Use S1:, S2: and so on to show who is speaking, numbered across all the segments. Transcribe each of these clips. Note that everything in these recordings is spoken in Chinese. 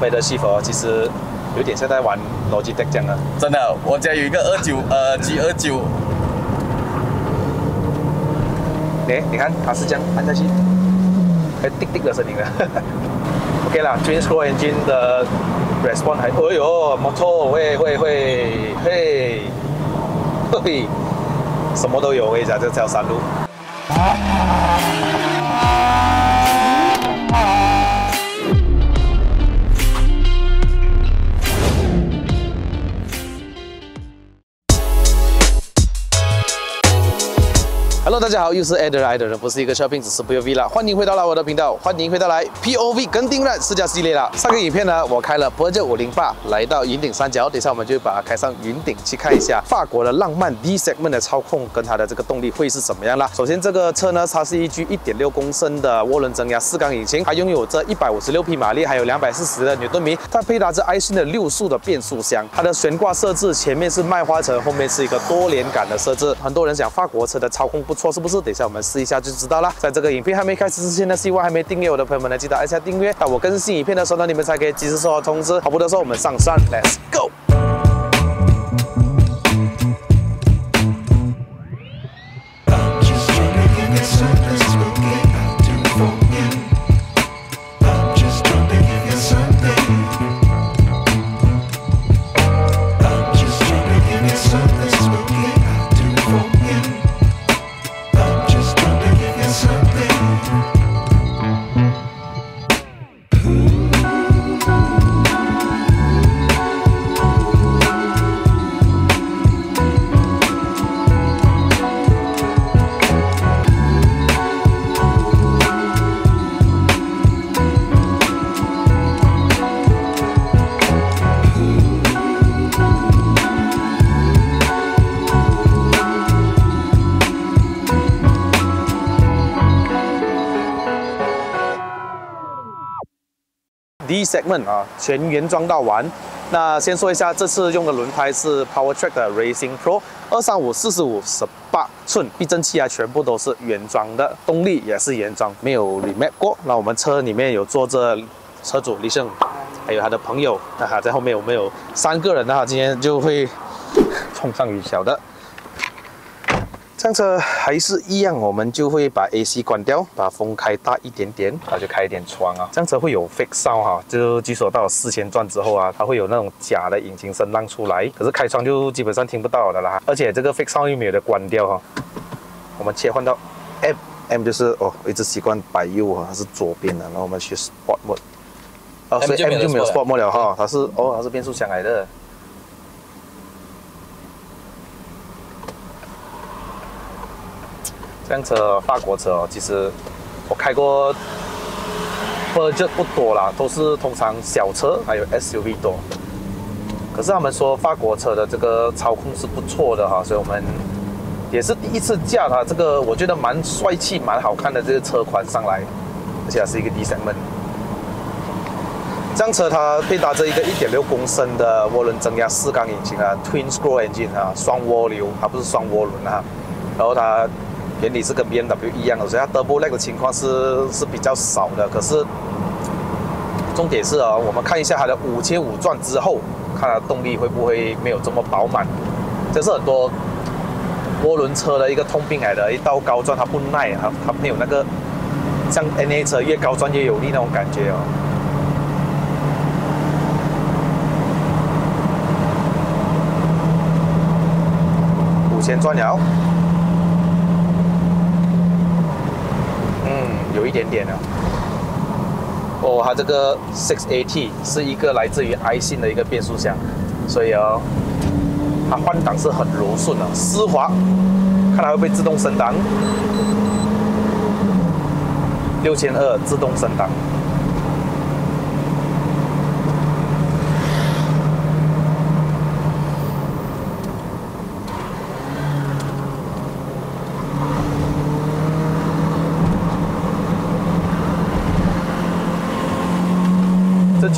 S1: 美的 Shift 哦，其实有点像在玩 Logitech 这样的。
S2: 真的，我家有一个二九呃 G 二九，
S1: 哎，你看它是这样按下去，还滴滴的声音的。OK 啦，Twin Scroll Engine 的 response 还，哎呦，没错，会会会会嘿，什么都有，我跟你讲，这条山路。Hello，大家好，又是 Ed 来的人，不是一个 shopping，只是不 V 了。欢迎回到了我的频道，欢迎回到来 POV 跟定帅试驾系列啦。上个影片呢，我开了 p e r j e 508来到云顶山脚，等下我们就把它开上云顶去看一下法国的浪漫 D segment 的操控跟它的这个动力会是怎么样啦。首先这个车呢，它是一具1.6公升的涡轮增压四缸引擎，它拥有着156匹马力，还有240的牛顿米，它配搭着爱信的六速的变速箱，它的悬挂设置前面是麦花臣，后面是一个多连杆的设置。很多人讲法国车的操控不错，是不是？等一下我们试一下就知道了。在这个影片还没开始之前呢，希望还没订阅我的朋友们呢，记得按下订阅，那我更新影片的时候呢，你们才可以及时收到通知。好不多说我们上山，Let's go。D segment 啊，全原装到完。那先说一下，这次用的轮胎是 PowerTrack 的 Racing Pro 二三五四十五十八寸，避震器啊全部都是原装的，动力也是原装，没有 remap 过。那我们车里面有坐着车主李胜，还有他的朋友，那他在后面我们有三个人，那他今天就会冲上云霄的。这样车还是一样，我们就会把 AC 关掉，把风开大一点点，然后就开一点窗啊。这样车会有 fake sound 哈，就据说到了四千转之后啊，它会有那种假的引擎声浪出来，可是开窗就基本上听不到的啦。而且这个 fake sound 又没有的关掉哈。我们切换到 M M 就是哦，我一直习惯摆右啊，它是左边的，然后我们去 Sport mode。哦，所以
S2: M
S1: M 就没有
S2: 就没有
S1: Sport mode 了哈，它是哦，它是变速箱来的。辆车法国车哦，其实我开过不就不多啦，都是通常小车还有 SUV 多。可是他们说法国车的这个操控是不错的哈，所以我们也是第一次驾它这个，我觉得蛮帅气、蛮好看的这个车款上来，而且还是一个低身门。这辆车它配搭着一个1.6公升的涡轮增压四缸引擎啊，Twin Scroll Engine 啊，双涡流，它不是双涡轮啊。然后它原理是跟 BMW 一样的，所以它 double lag 的情况是是比较少的。可是重点是啊，我们看一下它的五千五转之后，看它动力会不会没有这么饱满。这是很多涡轮车的一个通病来的，一到高转它不耐，它它没有那个像 NA 车越高转越有力那种感觉哦。五千转了，嗯，有一点点了。哦，它这个 six AT 是一个来自于 i 信的一个变速箱，所以哦，它换挡是很柔顺的，丝滑。看它会不会自动升档。六千二自动升档。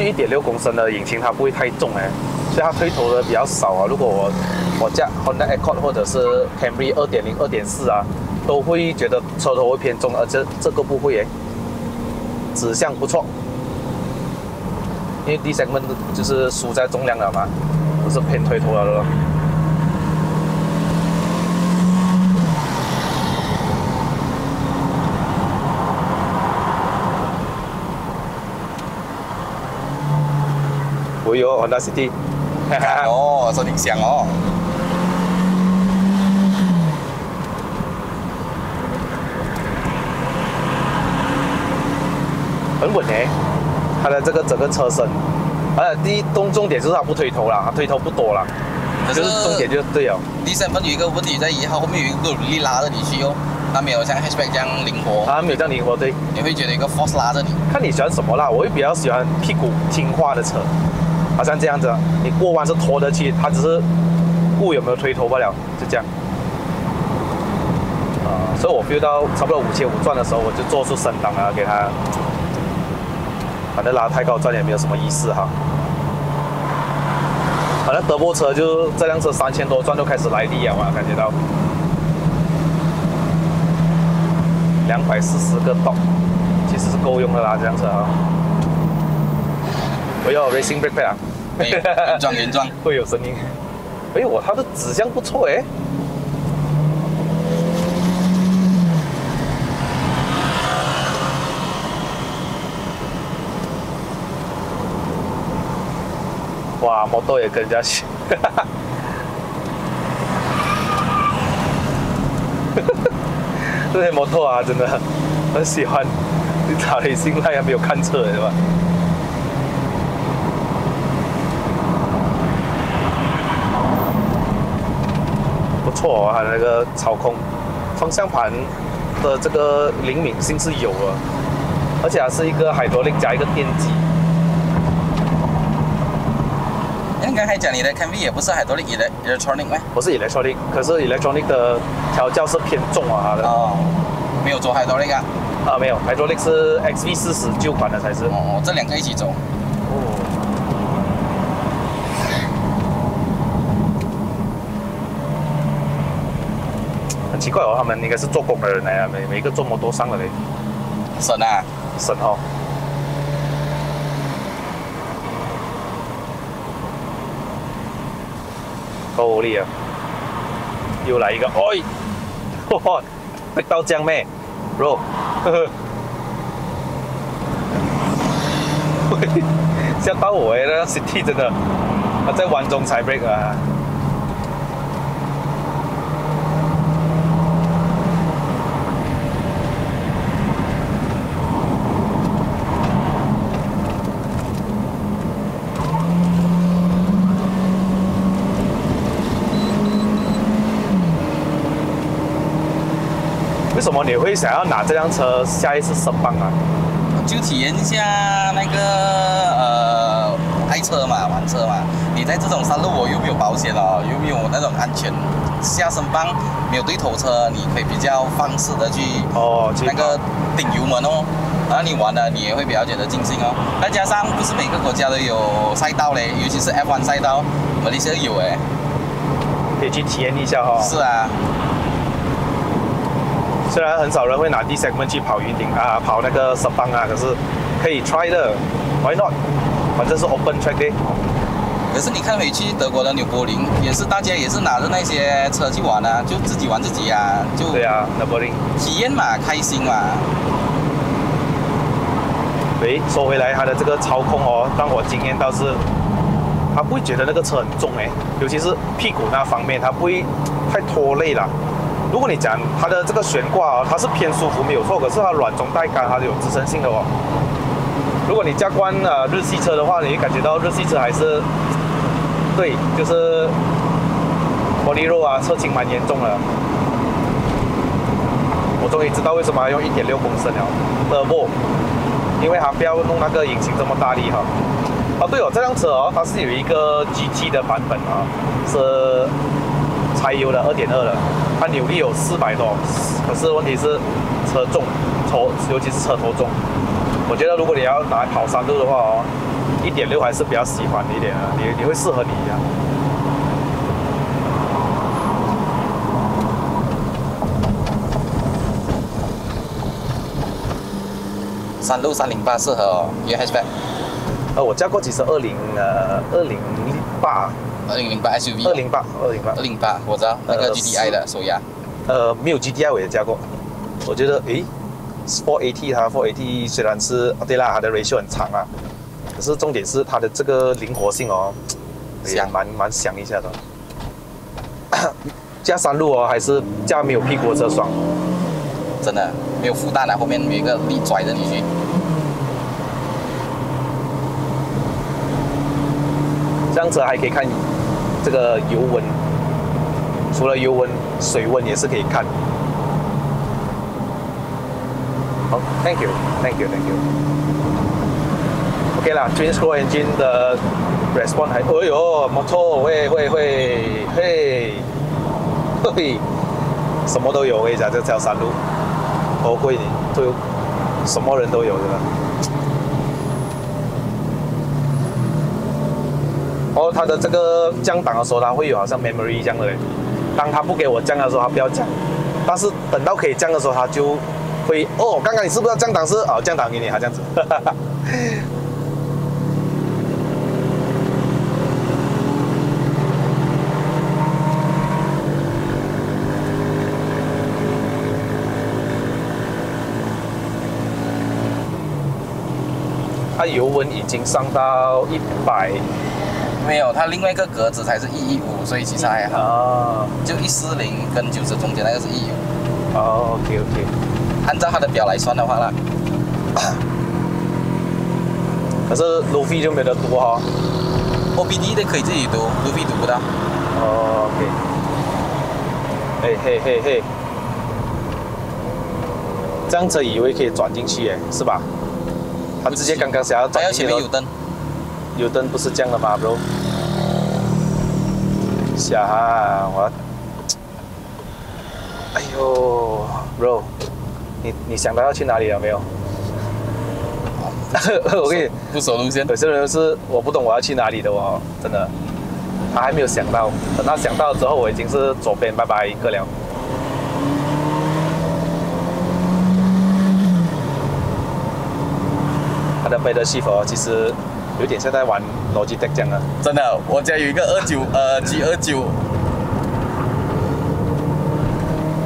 S1: 这一点六公升的引擎它不会太重哎，所以它推头的比较少啊。如果我我驾 Honda Accord 或者是 Camry 二点零、二点四啊，都会觉得车头会偏重，而这这个不会哎，指向不错。因为 D segment 就是输在重量了嘛，不是偏推头了咯。我有 Honda City，哈哈，
S2: 哦，声音响哦。
S1: 很稳诶，它的这个整个车身，而且，第一重重点就是它不推头了，它推头不多了，
S2: 可
S1: 就是重点就对哦。
S2: 第三分有一个问题在于它后面有一个力拉着你去哦，它没有像 hatchback 这样灵活，
S1: 它没有这样灵活，对，
S2: 你会觉得一个 force 拉着你。
S1: 看你喜欢什么啦。我会比较喜欢屁股听话的车，好像这样子，你过弯是拖得起，它只是顾有没有推头罢了，就这样。啊、所以我 feel 到差不多五千五转的时候，我就做出升档啊，给它，反正拉太高转也没有什么意思哈。反正德国车就这辆车三千多转就开始来力了嘛，感觉到。两百四十个档，其实是够用的啦，这辆车啊。我要 Racing Brake 啊，
S2: 原装原装，
S1: 会有声音。哎呦，我它的指向不错哎。哇，摩托也跟人家学。这些摩托啊，真的很喜欢。你打雷信赖还没有看车是吧？错哦，它那个操控，方向盘的这个灵敏性是有的，而且它是一个海多力加一个电机。
S2: 应该还讲你的 Camry 也不是海多力 elec electronic 吗？
S1: 不是 electronic，可是 electronic 的调教是偏重啊，它的
S2: 哦，没有做海多力啊。
S1: 啊没有，hydraulic 是 XV 四十旧款的才是。
S2: 哦，这两个一起走。
S1: 很奇怪哦，他们应该是做工的人来啊，每每一个做摩托上的嘞，
S2: 省啊，
S1: 神哦。够力啊！又来一个，哎，哇，逼到江咩，bro，呵呵，喂，吓到我哎，那个 CT 真的，他在弯中才 brake 啊。么你会想要拿这辆车下一次升棒啊？
S2: 就体验一下那个呃爱车嘛，玩车嘛。你在这种山路，我又没有保险哦，又没有那种安全下升棒，没有对头车，你可以比较放肆的去
S1: 哦，去
S2: 那个顶油门哦。然后你玩的你也会比较觉得尽兴哦。再加上不是每个国家都有赛道嘞，尤其是 F1 赛道，马来西亚有哎。
S1: 可以去体验一下哈、
S2: 是啊，
S1: 虽然很少人会拿 D segment 去跑云顶啊，跑那个升棒啊，可是可以 try 的，Why not？反正是 open track day。
S2: 可是你看回去德国的纽柏林，也是大家也是拿着那些车去玩啊，就自己玩自己啊，就
S1: 对啊 o d y
S2: 体验嘛，开心嘛。
S1: 喂，说回来，它的这个操控哦，让我惊艳到是，他不会觉得那个车很重哎，尤其是屁股那方面，他不会太拖累了。如果你讲它的这个悬挂啊，它是偏舒服没有错，可是它软中带干，它是有支撑性的哦。如果你加关呃日系车的话，你会感觉到日系车还是，对，就是玻璃肉啊，车情蛮严重的。我终于知道为什么要用一点六公升了 t u 因为它不要弄那个引擎这么大力哈。啊，对哦，这辆车哦，它是有一个 GT 的版本啊，是柴油的二点二的，它扭力有四百多，可是问题是车重，头尤其是车头重。我觉得如果你要拿来跑山路的话哦，一点六还是比较喜欢一点的，你你会适合你呀、
S2: 山路三零八适合哦，约 hatchback。
S1: 呃，我驾过几次二零呃二零八
S2: 二零零八 SUV，
S1: 二零八二零八
S2: 二零八，我知道那个
S1: 呃
S2: GTI 的手压，
S1: 呃没有 GTI 我也加过，我觉得诶 4AT 它 4AT 虽然是哦对啦，它的 ratio 很长啊，可是重点是它的这个灵活性哦，也
S2: 香
S1: 蛮蛮想一下的。驾山路哦，还是驾没有屁股的车爽。
S2: 真的没有负担的，后面有一个力拽着你去。
S1: 这样子还可以看这个油温，除了油温，水温也是可以看。好，Thank you，Thank you，Thank you。OK 啦，Twin Scroll Engine 的 response 还，哎呦，摩托会会会嘿，嘿，什么都有，我跟你讲，这条山路，头盔你都有，什么人都有的。哦，它的这个降档的时候，它会有好像 memory 这样的。当它不给我降的时候，它不要降；但是等到可以降的时候，它就会哦，刚刚你是不是要降档是？哦，降档给你，它这样子。它油温已经上到一百
S2: 没有，它另外一个格子才是一一五，所以其实还好。
S1: 哦。
S2: 就一四零跟九十中间那个是一五，
S1: 哦，OK OK。
S2: 按照它的表来算的话啦，
S1: 可是路费就没得多哈、
S2: OBD 的可以自己读，路费读不到。
S1: 哦，OK。嘿嘿嘿嘿，这样子以为可以转进去耶，是吧？他直接刚刚想要转进去的，
S2: 前面有灯，
S1: 有灯不是这样的吗，bro？小哈，我要，哎呦，bro，你你想到要去哪里了没有？我跟你。
S2: 不走路线。
S1: 有些人是我不懂我要去哪里的哦，真的，他还没有想到，等他想到之后，我已经是左边拜拜一个了。他的贝德西佛其实有点像在玩 Logitech 这样的，
S2: 真的，我家有一个二九呃 G 二九，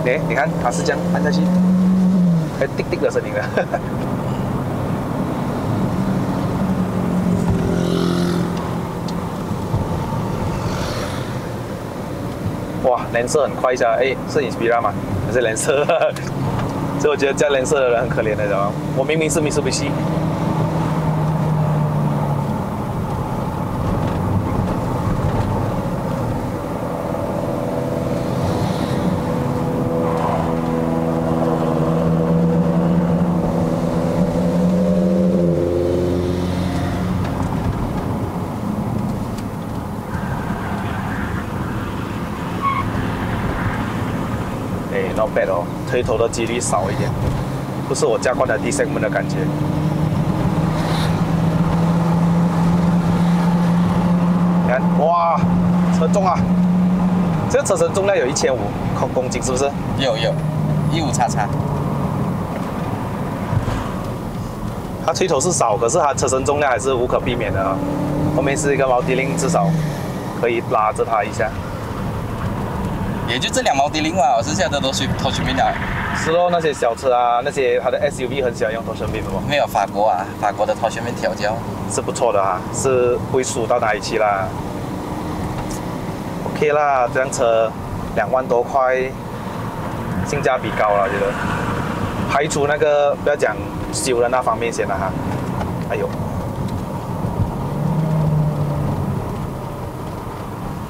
S1: 哎，你看它是这样按下去，还滴滴的声音的。哇，蓝色很快一下，哎，是 Inspira 吗？还是蓝色？所以我觉得加蓝色的人很可怜的，知道吗？我明明是 Mitsubishi。哎，not bad 哦，推头的几率少一点，不是我加惯的 D segment 的感觉。你看，哇，车重啊！这个车身重量有一千五公公斤，是不是？
S2: 有有，一五叉叉，
S1: 它推头是少，可是它车身重量还是无可避免的啊。后面是一个毛迪令，至少可以拉着它一下。
S2: 也就这两毛的零嘛，剩下的都是拖全面了。
S1: 是咯，那些小车啊，那些它的 SUV 很喜欢用 torsion beam 的嘛，
S2: 没有法国啊，法国的拖全面调教，
S1: 是不错的啊，是不会输到哪里去啦。OK 啦，这辆车两万多块，性价比高了，我觉得。排除那个不要讲修的那方面先了哈。哎呦，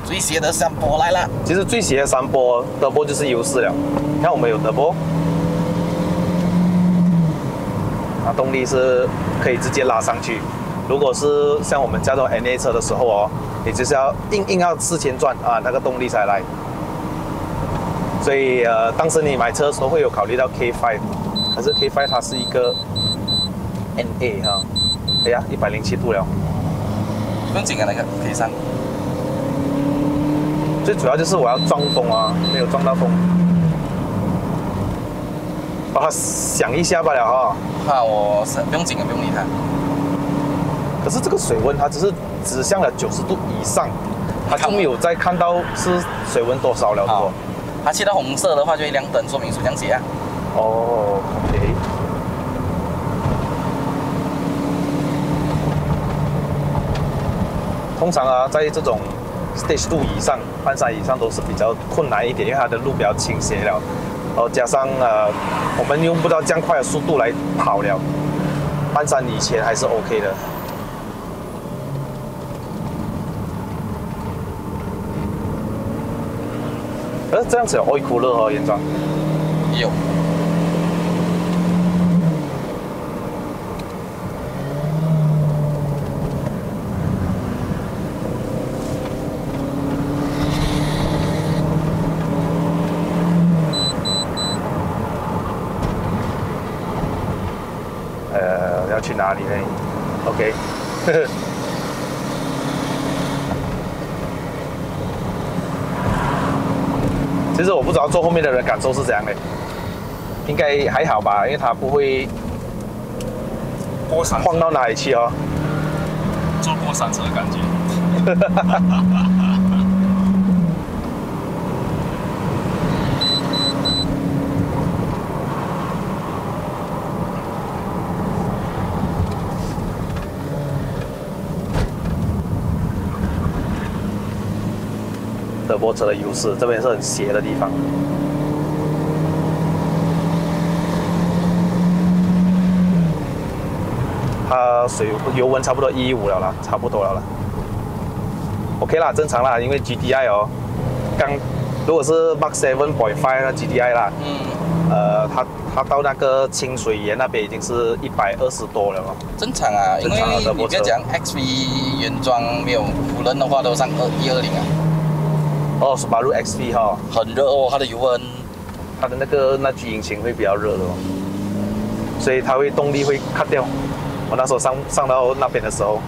S2: 最斜的山坡来了，
S1: 其实最斜的山坡德波就是优势了。你看我们有德波，那，动力是可以直接拉上去。如果是像我们驾到 NA 车的时候哦，你就是要硬硬要四千转啊，那个动力才来。所以呃，当时你买车的时候会有考虑到 K5，可是 K5 它是一个 NA 哈，哎呀，一百零七度了。
S2: 不用紧啊，那个可以上。
S1: 最主要就是我要撞风啊，没有撞到风。把它想一下罢了哈、
S2: 怕我是不用紧啊，不用理它。
S1: 可是这个水温它只是指向了九十度以上，它就没有再看到是水温多少了，
S2: 好
S1: 哦。
S2: 它切到红色的话就会亮灯，说明水降血啊。
S1: 哦，OK。通常啊，在这种 stage 度以上、半山以上都是比较困难一点，因为它的路比较倾斜了，然后加上呃，我们用不到这样快的速度来跑了。半山以前还是 OK 的。呃，这样子有 oil cooler 哦，原装。
S2: 有，
S1: 呃，要去哪里呢？OK，其实我不知道坐后面的人感受是怎样的，应该还好吧，因为他不会
S3: 过山
S1: 晃到哪里去哦。
S3: 坐过山车的感觉。
S1: 德国车的优势，这边是很斜的地方。它水油温差不多一五了啦，差不多了啦。OK 啦，正常啦，因为 GDI 哦，刚如果是 Mark Seven Point Five 那 GDI 啦，
S2: 嗯，
S1: 呃，它它到那个清水岩那边已经是一百二十多了哦。
S2: 正常啊，因为你不要讲 XV 原装没有无论的话都上二一二零啊，
S1: 哦，Subaru XV 哈、
S2: 很热哦，它的油温。
S1: 它的那个那具引擎会比较热的哦，所以它会动力会 cut 掉。我那时候上上到那边的时候，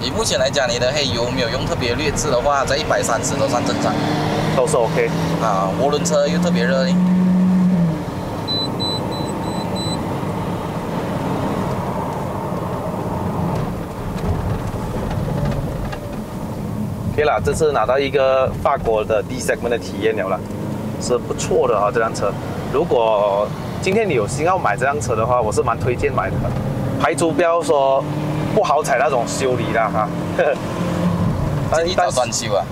S2: 以目前来讲，你的黑油没有用特别劣质的话，在一百三十都算正常
S1: 都是 OK。
S2: 啊。涡轮车又特别热，
S1: OK 啦，这次拿到一个法国的 D segment 的体验了啦，是不错的哈、这辆车。如果今天你有心要买这辆车的话，我是蛮推荐买的，排除不要说不好踩那种修理啦哈。
S2: 自己找
S1: 但
S2: 专修啊。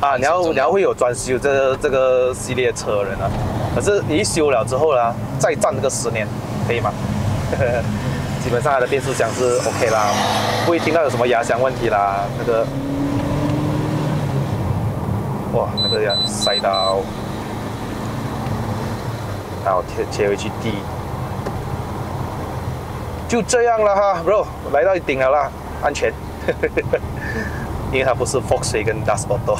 S1: 啊，你要你要会有专修这这个系列车的人啊。可是你一修了之后呢，再站这个十年，可以吗？基本上它的变速箱是 OK 啦，不会听到有什么压箱问题啦。那个，哇，那个要塞到，然后切切回去地就这样了哈，bro，来到顶了啦，安全。因为它不是 Foxway 跟 Das Auto。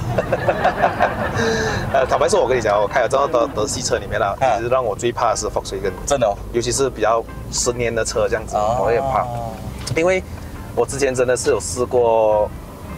S1: 呃，坦白说，我跟你讲，我开了这么多德系车里面啦，
S2: 啊
S1: 其实让我最怕的是 Foxway 跟，
S2: 真的哦。
S1: 尤其是比较十年的车这样子，
S2: 哦
S1: 我也怕。因为我之前真的是有试过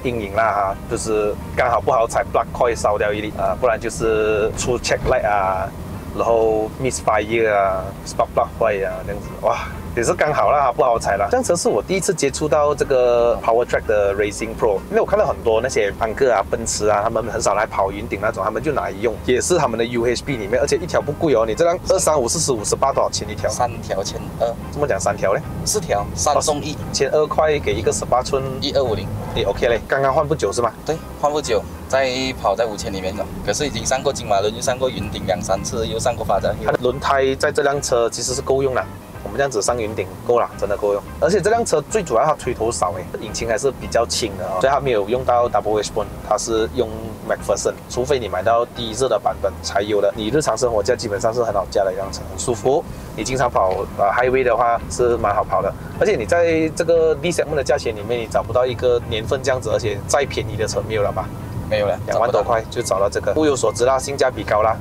S1: 阴影啦哈，就是刚好不好踩 block coil 烧掉一粒啊，不然就是出 check light 啊，然后 miss fire 啊，spark plug 坏啊，这样子哇。也是刚好啦，不好踩啦。这辆车是我第一次接触到这个 Power Track 的 Racing Pro，因为我看到很多那些安哥啊、奔驰啊，他们很少来跑云顶那种，他们就拿来用，也是他们的 UHB 里面，而且一条不贵哦。你这辆二三五四十五十八多少钱一条？
S2: 三条千二，
S1: 这么讲三条嘞？
S2: 四条，三送一，
S1: 千二块给一个十八寸，
S2: 一二五零。
S1: 也 OK 嘞。刚刚换不久是吗？
S2: 对，换不久，在跑在五千里面了。可是已经上过金马轮，又上过云顶两三次，又上过发展。
S1: 它的轮胎在这辆车其实是够用的。我们这样子上云顶够了，真的够用。而且这辆车最主要它推头少诶，引擎还是比较轻的啊、所以它没有用到 Double Wishbone，它是用 MacPherson，除非你买到低热的版本才有的。你日常生活价基本上是很好驾的一辆车，很舒服。你经常跑呃 Highway 的话是蛮好跑的，而且你在这个 D segment 的价钱里面，你找不到一个年份这样子，而且再便宜的车没有了吧？
S2: 没有了，
S1: 两万多块就找到这个，物有所值啦，性价比高啦。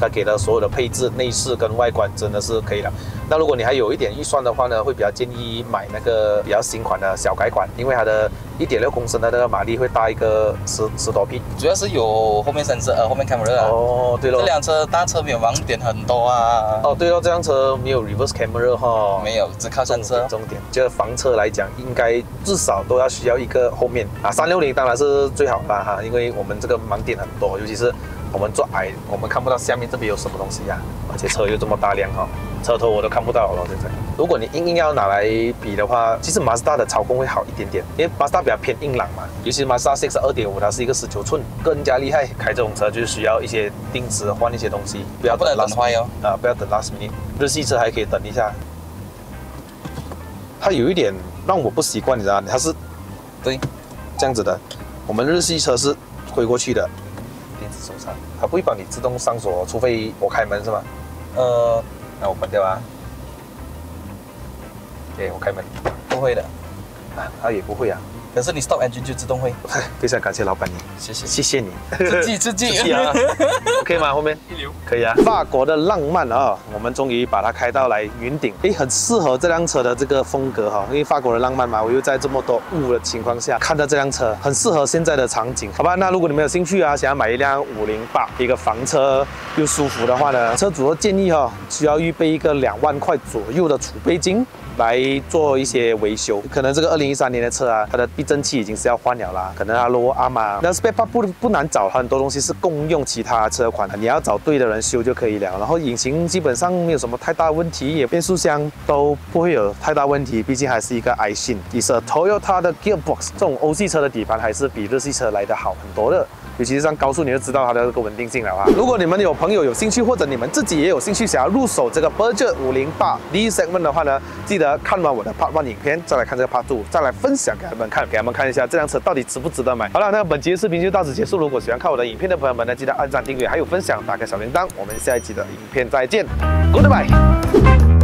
S1: 它给的所有的配置、内饰跟外观真的是可以了。那如果你还有一点预算的话呢，会比较建议买那个比较新款的小改款，因为它的1.6公升的那个马力会大一个十十多匹。
S2: 主要是有后面三车，呃，后面 camera 啊。
S1: 哦，对了
S2: 这，辆车大车没有盲点很多啊。
S1: 哦对了，这辆车没有 reverse camera 哈，
S2: 没有，只靠
S1: 三
S2: 车。重
S1: 点。重点，这房车来讲，应该至少都要需要一个后面啊，三六零当然是最好的哈，因为我们这个盲点很多，尤其是我们坐矮，我们看不到下面这边有什么东西呀、而且车又这么大量哈，车头我都看不到了现在。如果你硬硬要拿来比的话，其实马自达的操控会好一点点，因为马自达比较偏硬朗嘛，尤其是马自达 CX 二点五，它是一个十九寸，更加厉害。开这种车就是需要一些定时换一些东西，不要
S2: 不能
S1: last
S2: 等坏哦
S1: minute 啊，不要等 last minute。日系车还可以等一下，它有一点让我不习惯，你知道吗？它是
S2: 对，
S1: 这样子的，我们日系车是推过去的，手刹，它不会帮你自动上锁，除非我开门是吗？
S2: 呃，
S1: 那我关掉啊。对，我开门
S2: 不会的。
S1: 啊，它也不会啊。
S2: 可是你 stop engine 就自动会。
S1: 非常感谢老板娘，
S2: 谢谢。
S1: 谢谢你。
S2: 自己自己。
S1: 啊，OK 吗？后面
S3: 一流。
S1: 可以啊。法国的浪漫啊，我们终于把它开到来云顶，诶，很适合这辆车的这个风格哈，因为法国的浪漫嘛，我又在这么多雾的情况下看到这辆车，很适合现在的场景，好吧？那如果你们有兴趣啊，想要买一辆五零八一个房车又舒服的话呢，车主的建议哈，需要预备一个两万块左右的储备金。来做一些维修，可能这个二零一三年的车啊，它的避震器已经是要换了啦，可能它罗阿玛，那 spare part 不不难找，很多东西是共用其他车款的，你要找对的人修就可以了。然后引擎基本上没有什么太大问题，也变速箱都不会有太大问题，毕竟还是一个 i 信。第四，Toyota 的 gearbox 这种欧系车的底盘还是比日系车来的好很多的。尤其是上高速，你就知道它的这个稳定性了啊。如果你们有朋友有兴趣，或者你们自己也有兴趣想要入手这个 Budget 五零八 D segment 的话呢，记得看完我的 Part One 影片，再来看这个 Part Two，再来分享给他们看，给他们看一下这辆车到底值不值得买。好了，那本期的视频就到此结束。如果喜欢看我的影片的朋友们呢，记得按赞、订阅还有分享，打开小铃铛。我们下一期的影片再见，Goodbye。